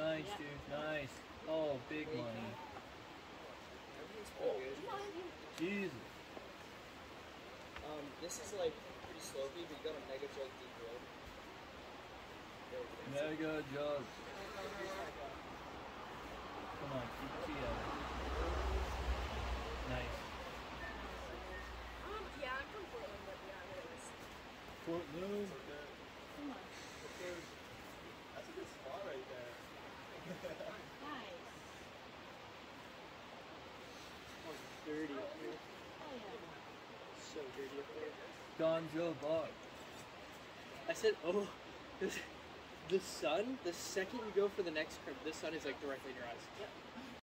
Nice, dude. Nice. Oh, big money. Everything's pretty good. Jesus. Um, this is like pretty slopey, but you got a mega jug deep road. Mega jug. Come on, keep your feet out. Nice. Um, yeah, I'm from Portland, but yeah, it is. Fort Moon. Come on. That's a good spot right there. Nice. Oh, dirty up here. So dirty up there. Don Joe Bar. I said, oh, this, the sun, the second you go for the next curve, the sun is like directly in your eyes.